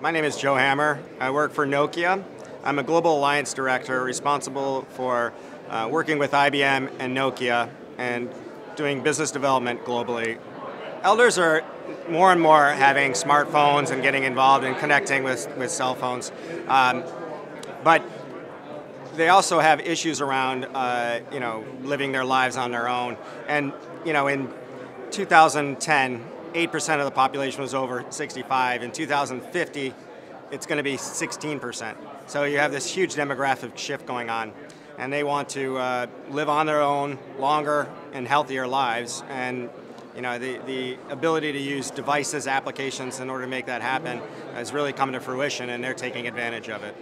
My name is Joe Hammer. I work for Nokia. I'm a global alliance director responsible for uh, working with IBM and Nokia and doing business development globally. Elders are more and more having smartphones and getting involved in connecting with, with cell phones. Um, but they also have issues around, uh, you know, living their lives on their own. And, you know, in 2010, 8% of the population was over 65. In 2050, it's going to be 16%. So you have this huge demographic shift going on. And they want to uh, live on their own longer and healthier lives. And you know, the, the ability to use devices, applications in order to make that happen has really come to fruition, and they're taking advantage of it.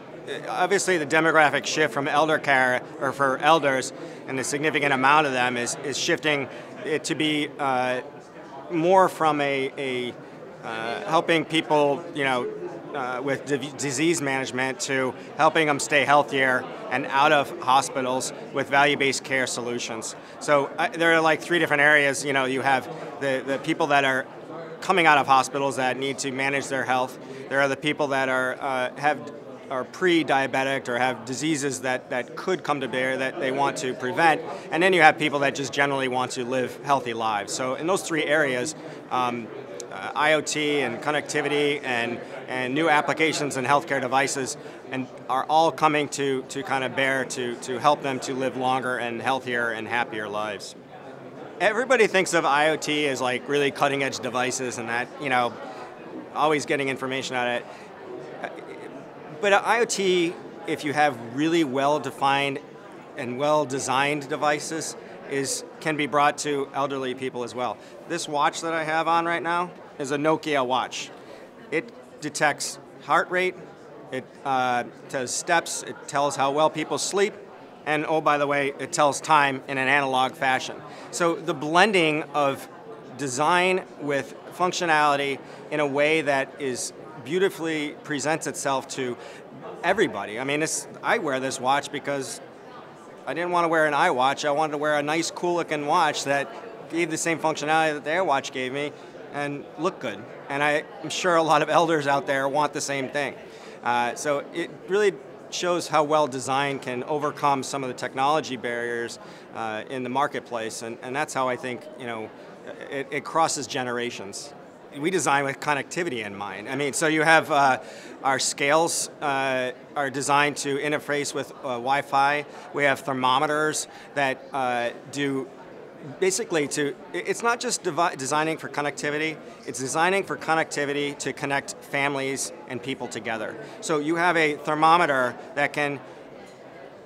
Obviously, the demographic shift from elder care, or for elders, and the significant amount of them is, is shifting it to be uh, more from a, a uh, helping people, you know, uh, with disease management to helping them stay healthier and out of hospitals with value-based care solutions. So uh, there are like three different areas. You know, you have the, the people that are coming out of hospitals that need to manage their health. There are the people that are uh, have are pre-diabetic or have diseases that, that could come to bear that they want to prevent. And then you have people that just generally want to live healthy lives. So in those three areas, um, uh, IoT and connectivity and, and new applications and healthcare devices and are all coming to, to kind of bear to, to help them to live longer and healthier and happier lives. Everybody thinks of IoT as like really cutting edge devices and that, you know, always getting information out of it but IoT, if you have really well-defined and well-designed devices, is can be brought to elderly people as well. This watch that I have on right now is a Nokia watch. It detects heart rate, it uh, does steps, it tells how well people sleep, and oh, by the way, it tells time in an analog fashion. So the blending of design with functionality in a way that is beautifully presents itself to everybody. I mean, I wear this watch because I didn't want to wear an iWatch. I wanted to wear a nice, cool looking watch that gave the same functionality that the iWatch gave me and look good. And I, am sure a lot of elders out there want the same thing. Uh, so it really shows how well design can overcome some of the technology barriers uh, in the marketplace, and, and that's how I think you know it, it crosses generations we design with connectivity in mind. I mean, so you have uh, our scales uh, are designed to interface with uh, Wi-Fi. We have thermometers that uh, do basically to, it's not just designing for connectivity, it's designing for connectivity to connect families and people together. So you have a thermometer that can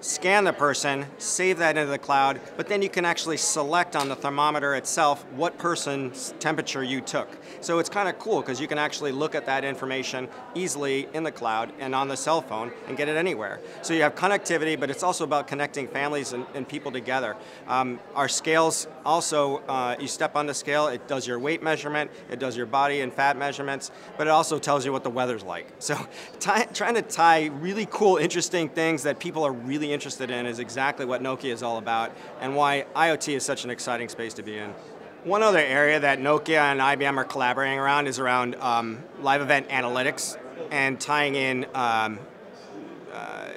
scan the person, save that into the cloud, but then you can actually select on the thermometer itself what person's temperature you took. So it's kind of cool because you can actually look at that information easily in the cloud and on the cell phone and get it anywhere. So you have connectivity, but it's also about connecting families and, and people together. Um, our scales also, uh, you step on the scale, it does your weight measurement, it does your body and fat measurements, but it also tells you what the weather's like. So trying to tie really cool, interesting things that people are really interested in is exactly what Nokia is all about and why IoT is such an exciting space to be in. One other area that Nokia and IBM are collaborating around is around um, live event analytics and tying in, um, uh,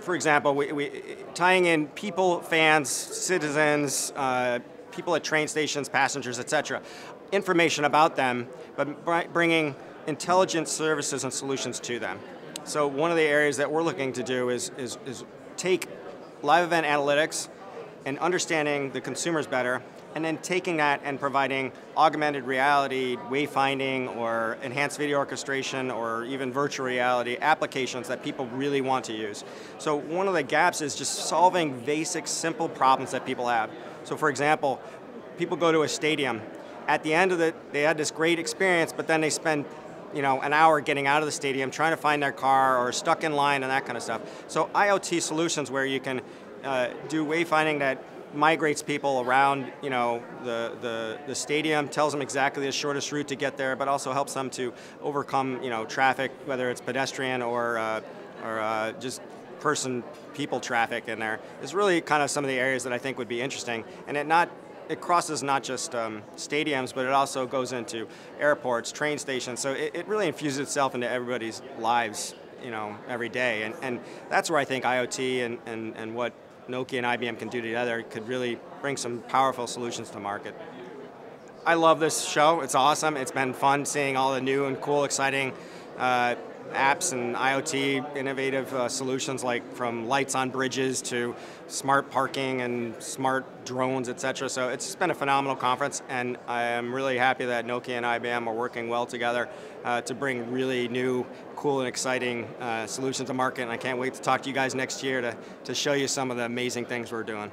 for example, we, we, tying in people, fans, citizens, uh, people at train stations, passengers, etc., information about them, but bringing intelligent services and solutions to them. So one of the areas that we're looking to do is, is, is take live event analytics and understanding the consumers better, and then taking that and providing augmented reality, wayfinding, or enhanced video orchestration, or even virtual reality applications that people really want to use. So one of the gaps is just solving basic, simple problems that people have. So for example, people go to a stadium. At the end of it, they had this great experience, but then they spend you know, an hour getting out of the stadium, trying to find their car, or stuck in line and that kind of stuff. So IoT solutions where you can uh, do wayfinding that migrates people around, you know, the, the, the stadium, tells them exactly the shortest route to get there, but also helps them to overcome, you know, traffic, whether it's pedestrian or, uh, or uh, just person, people traffic in there, is really kind of some of the areas that I think would be interesting. And it not it crosses not just um, stadiums, but it also goes into airports, train stations. So it, it really infuses itself into everybody's lives, you know, every day. And, and that's where I think IoT and, and, and what Nokia and IBM can do together could really bring some powerful solutions to market. I love this show. It's awesome. It's been fun seeing all the new and cool, exciting uh, apps and IoT innovative uh, solutions like from lights on bridges to smart parking and smart drones, etc. So it's been a phenomenal conference and I am really happy that Nokia and IBM are working well together uh, to bring really new, cool and exciting uh, solutions to market and I can't wait to talk to you guys next year to, to show you some of the amazing things we're doing.